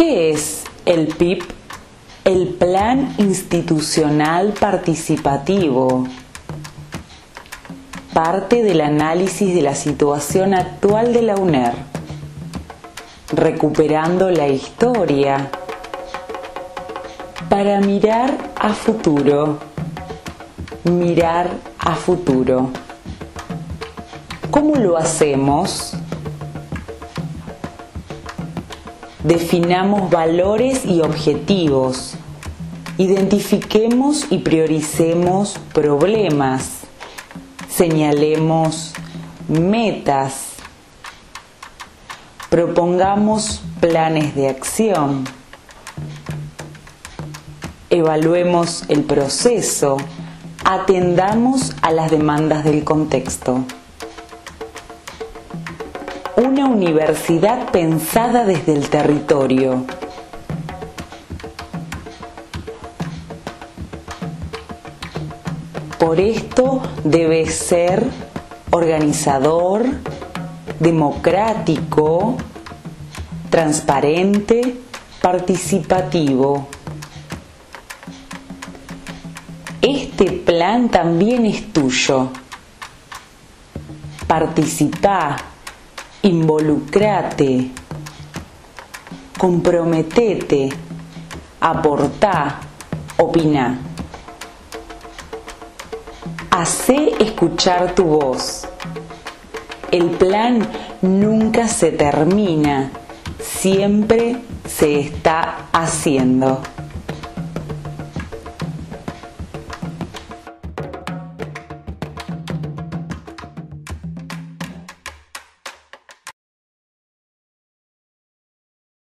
¿Qué es el PIP? El Plan Institucional Participativo. Parte del análisis de la situación actual de la UNER. Recuperando la historia. Para mirar a futuro. Mirar a futuro. ¿Cómo lo hacemos? Definamos valores y objetivos. Identifiquemos y prioricemos problemas. Señalemos metas. Propongamos planes de acción. Evaluemos el proceso. Atendamos a las demandas del contexto una universidad pensada desde el territorio. Por esto debe ser organizador, democrático, transparente, participativo. Este plan también es tuyo. Participa, involucrate, comprometete, aportá, opina. Hacé escuchar tu voz. El plan nunca se termina, siempre se está haciendo.